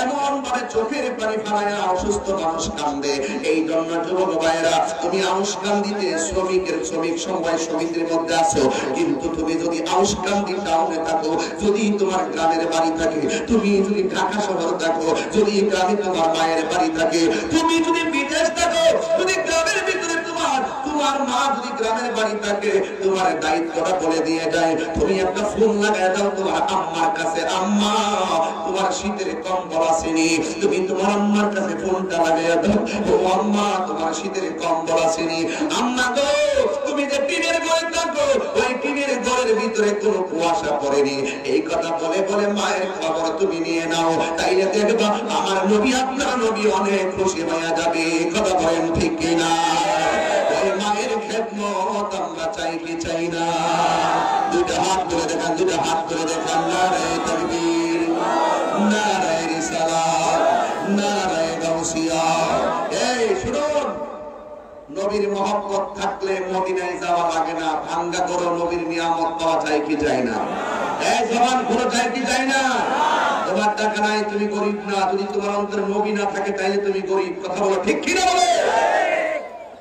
এমন ভাবে চোখের পানি ফেলায় অসুস্থ মানুষ কান্দে। এই জন্য যুবক ভাইরা তুমি আউশ কান্দিতে শ্রমিকের শ্রমিক সমবায় সমিতির মধ্যে আছো। কিন্তু তুমি যদি আউশ কান্দি টাউনে থাকো, যদি তোমার গ্রামের বাড়ি থাকে, তুমি যদি ঢাকা শহর থাকো, যদি গ্রামে তোমার মায়ের বাড়ি থাকে, তুমি যদি বিদেশ থাকো, যদি গ্রামের ভিতরে তোমার তোমার মা যদি গ্রামের বাড়ি থাকে, তোমার দায়িত্বটা বলে দিয়ে যায়, তুমি একটা ফোন দাও তোমার আম্মার কাছে। আম্মা, তোমার শীতের কম্বল আসেনি, তুমি তোমার আম্মার কাছে ফোনটা দাও। ও আম্মা, তোমার শীতের কম্বল আসেনি। আম্মা গো, তুমি যে টিনের ঘরে থাকো, ওই টিনের ঘরের ভিতরে কোনো কুয়াশা পড়েনি। এই কথা বলে বলে মায়ের খবর তুমি নিয়ে নাও। তাইলে দেখবা, আমার নবী, আপনার নবী অনেক খুশি হয়ে যাবে। কথা বলেন ঠিক কিনা? কি চাই না। দুটা হাত ধরে দেখান, দুটা হাত ধরে দেখান। নারায় তাকবীর, নারায় রিসালাত, নারায় গাউসিয়া এই, শুনুন, নবীর থাকলে মদিনায় যাওয়া লাগে না। ভাঙ্গা করো নবীর নিয়ামত পাওয়া যায় কি যায় না? এই জবান যায় কি যায় না? তোমার টাকা নাই, তুমি গরিব না। যদি তোমার অন্তরে নবী না থাকে, তাইলে তুমি গরিব। কথা বলো ঠিক কি না বলে?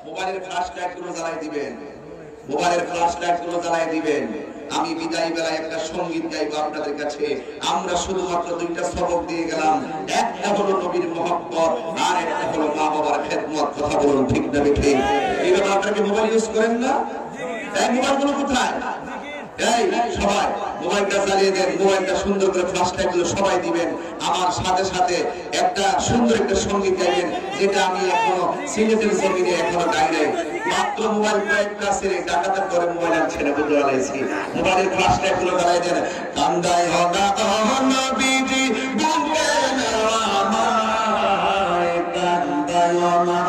মোবাইলের ফ্ল্যাশ লাইটগুলো জ্বালাই দিবেন মোবাইলের ফ্ল্যাশ লাইটগুলো জ্বালাই দিবেন। আমি বিদায় বেলায় একটা সংগীত গাইবো আপনাদের কাছে। আমরা শুধুমাত্র দুইটা সবক দিয়ে গেলাম। একটা হলো নবীর মহব্বত, আর একটা হলো মা বাবার খেদমত। কথা বলুন ঠিক না ঠিক আপনারা কি মোবাইল ইউজ করেন না? এই মোবাইলগুলো কোথায়? এই সবাই, মোবাইলটা চালিয়ে দেন, মোবাইলটা সুন্দর করে ফ্লাশ সবাই দিবেন। আমার সাথে সাথে একটা সুন্দর একটা সংগীত গাইবেন, যেটা আমি এখনও সিলেটের জমিনে এখনও গাই নাই। মাত্র মোবাইল কয়েকটা ছেড়ে ডাকাতের করে মোবাইল আর ছেড়ে বুঝতে পারছি মোবাইলের ফ্লাশ গালাই দেন। কান্দায় হদা নবীজি বুকে নেওয়া আমায়, কান্দায় না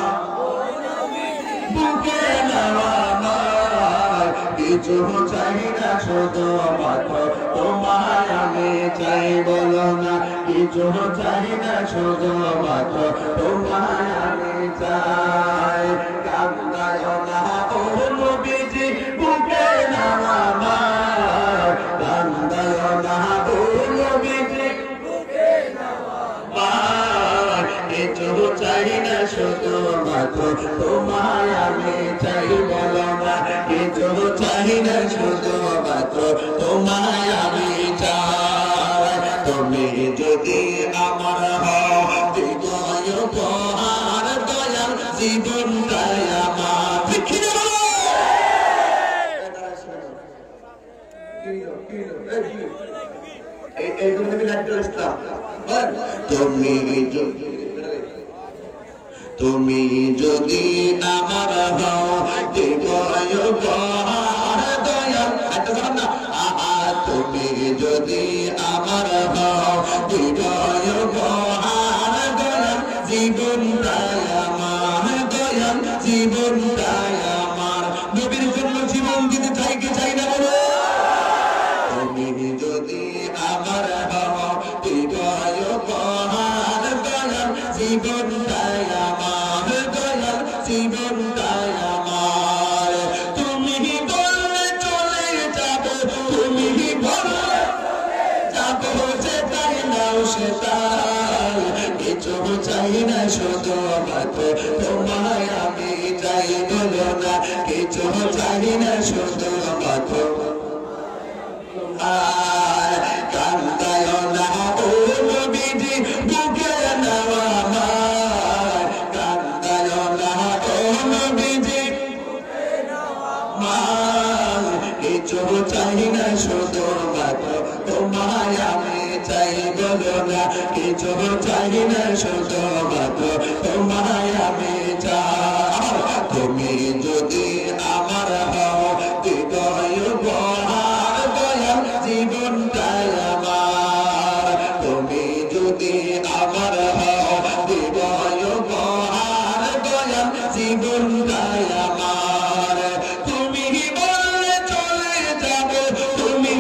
বুকে নেওয়া আমায়, কিছু না শুধু মাত্র তোমায় আমি চাই বলো না, কিছু চাই না, শুধু মাত্র তোমায় আমি চাই। কান্দায় তুমি যদি আমার জীবনটাই আমার। তুমি তুমি যদি আমার হও দয়াল যদি আমার হও দেবয় উপহার দয়াল জীবনটাই আমার দয়াল জীবনটাই আমার আমার তুমি বললে চলে যাব তুমি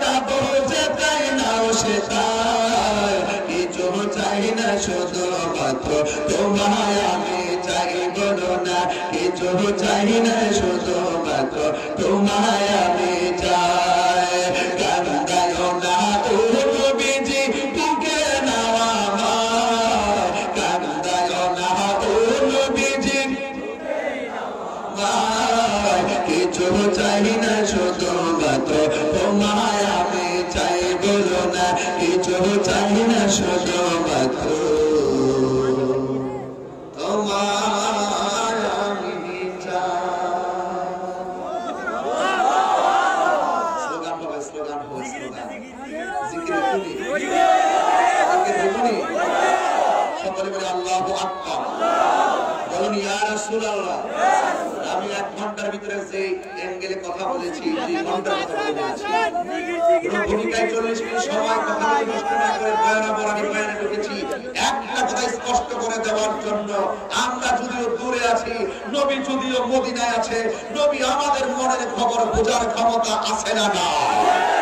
যাব যেতাই নাও সেটাই কিছু চাই না, শুধু মাত্র তোমায় আমি চাই বলো না। কিছু চাই না, শুধু মাত্র তোমায় আমি চাই। দেওয়ার জন্য। আমরা যদিও দূরে আছি, নবী যদিও মদিনায় আছে, নবী আমাদের মনের খবর বোঝার ক্ষমতা আছে না না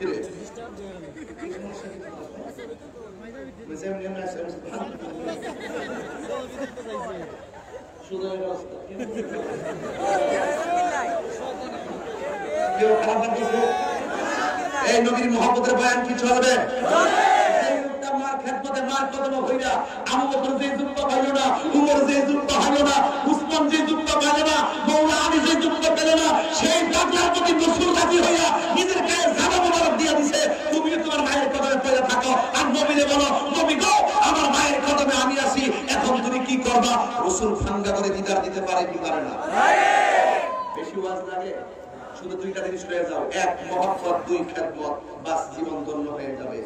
كده مازال ما نعرفش شو কেউ খাবার দিব এই নবীর মহাপদের বয়ান কি চলবে চলবে মার যে না যে না যে যুক্ত যে যুক্ত সেই পাগলার প্রতি রাজি হইয়া নিজের গায়ে জামা মোবারক তুমি তোমার মায়ের কদমে পড়ে থাকো আর নবীরে বলো নবী গো আমার মায়ের কদমে আমি আছি এখন তুমি কি করবা রসুল ফাঙ্গা করে দিদার দিতে পারে কি পারে না বেশি ওয়াজ লাগে শুধু দুইটা জিনিস হয়ে যাও। এক মহব্বত দুই খেদমত। বাস জীবন ধন্য হয়ে যাবে।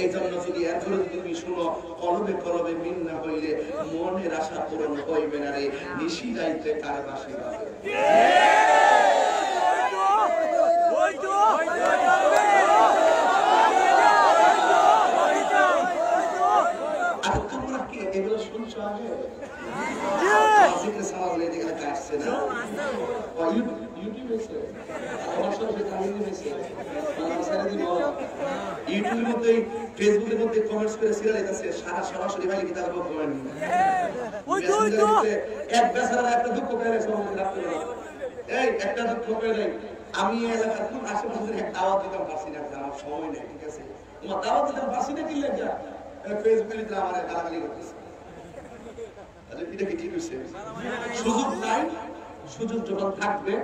এই জন্য যদি এখনও তুমি শুনো কলবে কলবে মিল না হইলে মনের আশা পূরণ হইবে না রে। নিশি যাইতে কার বাসি আর তোমরা কি এগুলো শুনছো আগে? লেগে গেলে কাটছে না? ইউটিউবের মধ্যে ফেসবুকের মধ্যে কমেন্টস করে সিরিয়াল এসেছে সারা সরাসরি ভাই কি তার কমেন্ট এক বেচারা একটা দুঃখ পেয়ে সমাজে রাখতে এই একটা দুঃখ পেয়ে নেই। আমি এলাকার কোন আশেপাশে একটা দাওয়াত দিতাম পারছি না আমার সময় নেই ঠিক আছে? তোমার দাওয়াত দিতাম পারছি না কি লেখা ফেসবুকে লিখলে আমার গালাগালি করতেছে। এটা কি ঠিক হয়েছে সুযোগ নাই? সুযোগ যখন থাকবে,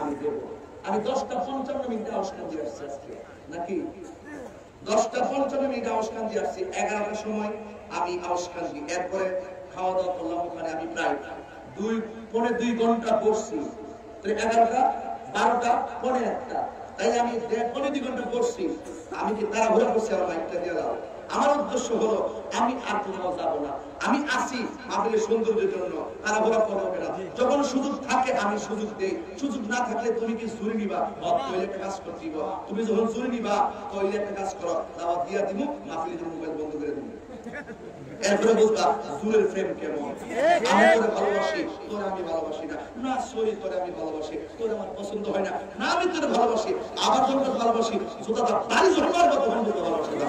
আমি দেব। আমি দশটা পঞ্চান্ন মিনিটে আউসকান দিয়ে আসছি আজকে। নাকি? দশটা পঞ্চান্ন মিনিট আউসকান দিয়ে আসছি, এগারোটার সময় আমি আউসকান দিই। এরপরে খাওয়া দাওয়া করলাম, ওখানে আমি প্রায় দুই, পনে দুই ঘণ্টা বসছি এগারোটা, বারোটা, পনে একটা। তাই আমি পনে দুই ঘণ্টা বসছি আমি কি তাড়াহুড়া করছি, আমার মাইকটা দিয়ে দাও। আমার উদ্দেশ্য হলো, আমি আর কোথাও যাব না। আমি আসি মাহফিলের সৌন্দর্যের জন্য তাড়াহুড়া করবে না যখন সুযোগ থাকে, আমি সুযোগ দেই। সুযোগ না থাকলে তুমি কি জুড়ে নিবা? তৈলে একটা কাজ করতে দিব তুমি যখন জুড়ে নিবা তৈলে একটা কাজ করো। দাওয়াত দিয়া দিব মাহফিলের মোবাইল বন্ধ করে দিব এরপরে বুঝবা জুলের ফ্রেম কেমন? আমি তোরে ভালোবাসি, তোরে আমি ভালোবাসি না। না, সরি, তোরে আমি ভালোবাসি। তোরে আমার পছন্দ হয় না। না, আমি তোরে ভালোবাসি। আবার যখন ভালোবাসি। জুতাটা বাড়ি যখন মারবো, তখন তোকে ভালোবাসি। না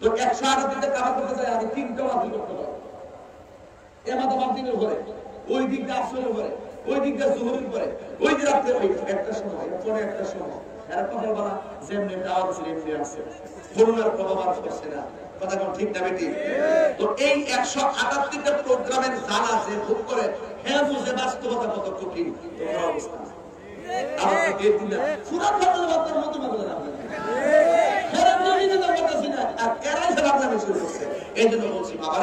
তো একশো আটাত্তরটা কাজ করতে চাই আমি তিনটা মাহফিল করতে পারব এমাদা মাহফিলের ঘরে ওই দিকটা আসরের ঘরে ওই দিকটা জোহরের ঘরে ওই যে রাত্রে ওই একটা সময় পরে একটা সময়। এরা কথা বলা, যেমনি দাওয়াত ছিল, এমনি আছে। করোনার প্রভাব আর করছে না। কথা কোন ঠিক না, বেটি? তো এই একশো আটাত্তরটা প্রোগ্রামের জ্বালা যে ভোগ করে হ্যাঁ বুঝে বাস্তবতা কত কঠিন, তোমার অবস্থা। আমার দিন না সুরাত বাদল বাদল মতো বাদল দিতে পারতেছি না আর এরাই সব শুরু করছে। এই জন্য বলছি বাবা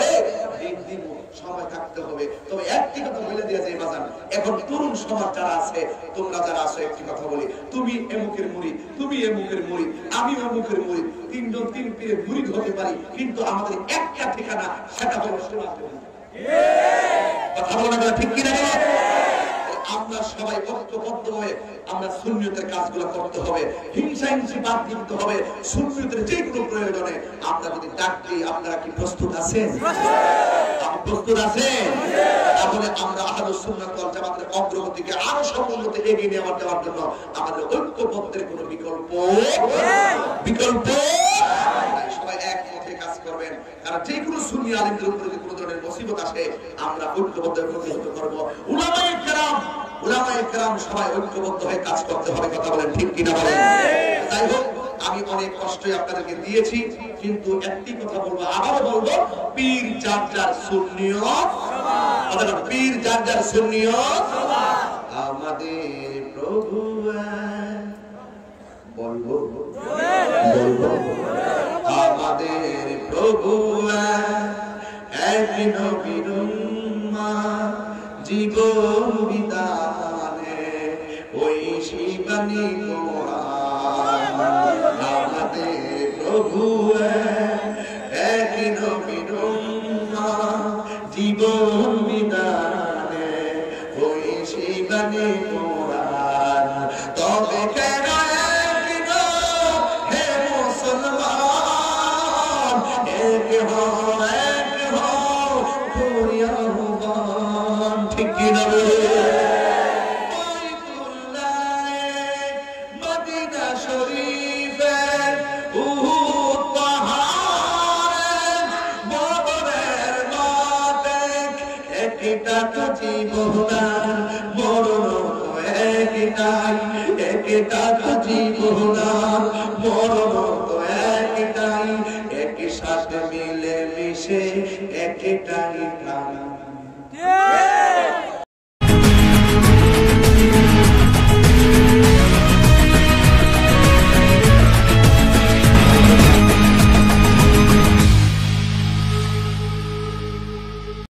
দিন দিন সময় থাকতে হবে। তবে একটি কথা বলে দিয়ে যায় বাজান। এখন তরুণ সমাজ যারা আছে তোমরা যারা আছো একটি কথা বলি। তুমি এমুকের মুড়ি তুমি এমুকের মুড়ি আমি এমুকের মুড়ি। তিনজন তিন পীরের মুড়ি হতে পারি কিন্তু আমাদের একটা ঠিকানা সেটা হলো সীমান্ত কথা বলা ঠিক কিনা? আমরা সবাই ঐক্যবদ্ধ হয়ে আমরা সুন্নিয়তের কাজগুলো করতে হবে, হিংসা হিংসি বাদ দিতে হবে, সুন্নিয়তের যে কোনো প্রয়োজনে। আমরা যদি ডাক আপনারা কি প্রস্তুত আছেন? প্রস্তুত আছেন? তাহলে আমরা জামাতের অগ্রগতিকে আরও এগিয়ে দেওয়ার জন্য আমাদের ঐক্যবদ্ধের কোনো বিকল্প বিকল্প নাই। সবাই এক মতে কাজ করবেন যে কোনো সুন্নি আলিমদের উপরে যদি কোনো ধরনের মুসিবত আসে আমরা ঐক্যবদ্ধ প্রতিহত করব। উলামায়ে কেরাম উলামায়ে কেরাম সবাই ঐক্যবদ্ধ হয়ে কাজ করতে হবে কথা বলেন ঠিক কিনা বলেন? যাই হোক আমি অনেক কষ্টই আপনাদেরকে দিয়েছি কিন্তু একটি কথা বলব আবারও বলব পীর যার যার বলেন, পীর যার যার সুন্নিয়ত আমাদের প্রভু বলব বলব আমাদের নবুয়া এক নবীর জীবন বিদানে ওই শিবানী আমাদের প্রভু এক নবীর জীবন একটা তো জীবন মরণ তো একটাই। একই সাথে মিলে মিশে একটাই